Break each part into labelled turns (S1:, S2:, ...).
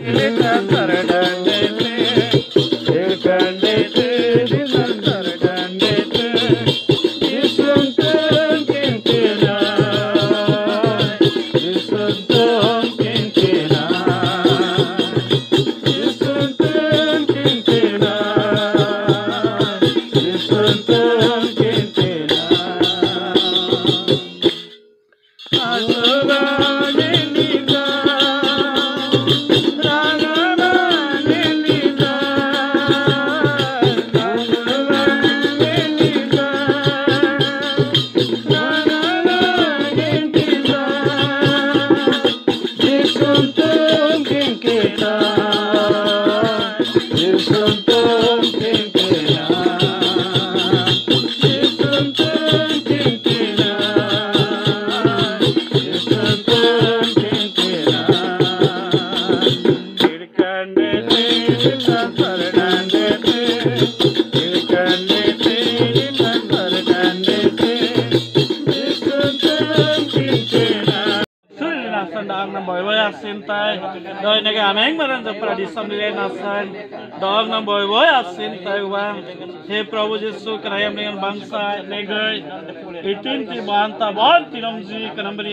S1: Little doi naga ameng maran ja pradisam nasan dog na boy boy asintai wang he prabhu jesu krayam dengan bangsa negai itin ti banta bon tinom ji kanambri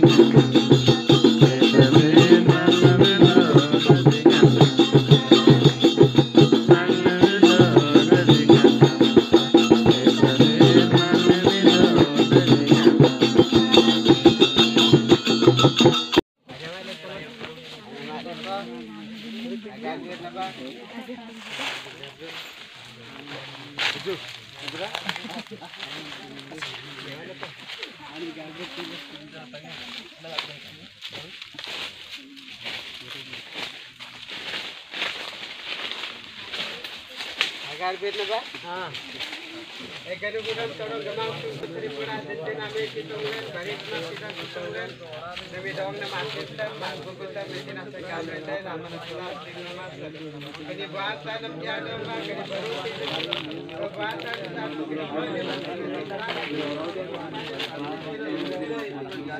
S1: negai
S2: Agar bit na ba? Ha. Eh ganun ko lang tawag gamang sutri pura din namin kitunglen balik na kita kitunglen. Nabi dawang na makita magbubuta may sinasagalan dahil naman sila din naman. Kani buhata ng piano ba kani baruti ng buhata sa Sunani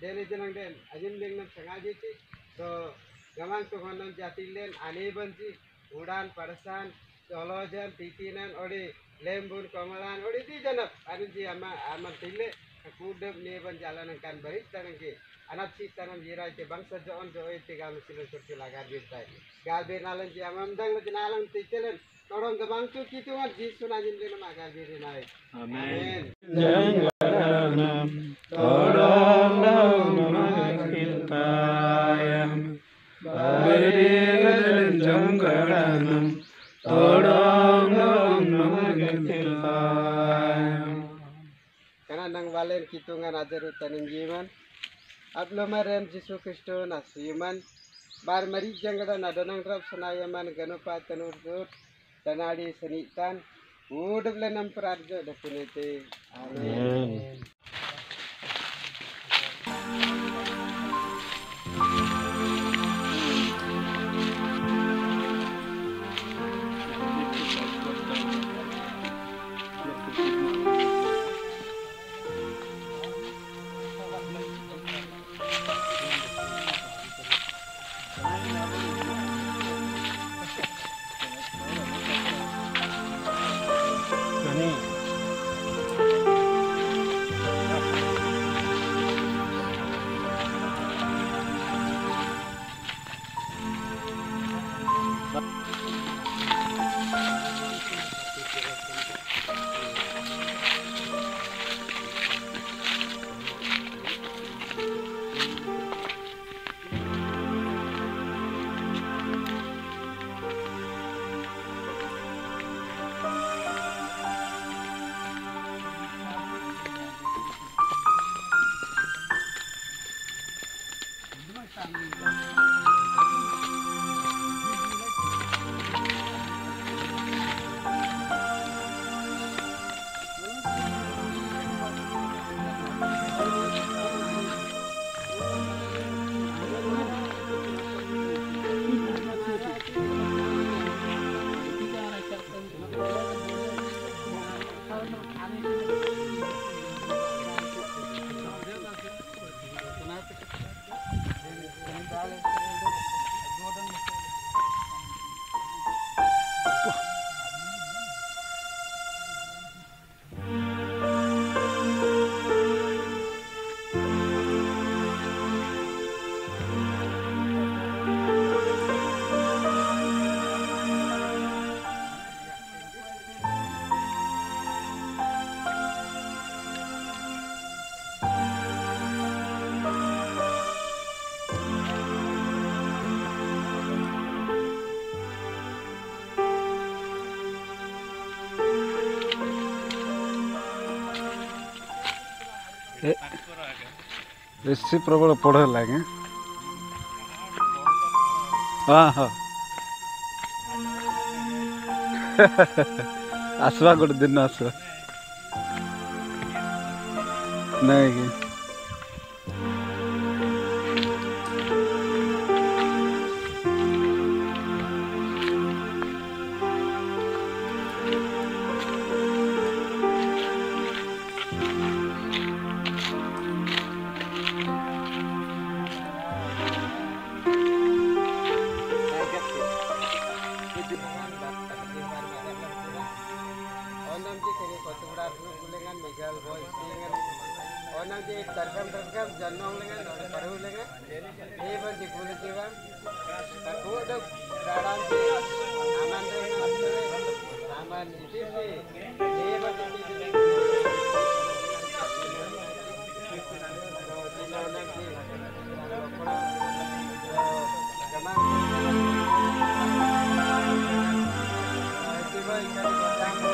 S2: दिन अजीम लिंग संगाजी सो तो गुखंड जाति अनेबंजी उड़ान परसान तलोजन तीतीन ओडी, लेंबुन कमलान ओडी दीजन अरुणी अम्म अम्म तिले, कूड, नेबन, जालन, कान बरी तन की अनाथी तन जीरा बंश जो जो इतनी गाँव सिलो सुर्ती लगा गाल बेना जी अम्म दंग नालन तीतेलन Tolong kebangku kita gitu, kan jisu najin di nama kasih di naik. Amin. Janganlah tolonglah nama
S1: kita yang berikan janganlah tolonglah nama kita.
S2: Karena nang valen kita gitu, kan ajar utaneng jiman. Ablomarem Yesus Kristus nasiman. Bar mari jangkada nadanang rap senayaman ganupatan urdur tanali senitan udah belenam peradu, udah punya
S1: teh. amin ବେଶୀ ପ୍ରବଳ ପଢ଼ ଲାଗେ ହଁ ହଁ ଆସିବା ଗୋଟେ ଦିନ ଆସିବା ନାଇଁ କି
S2: ji ji.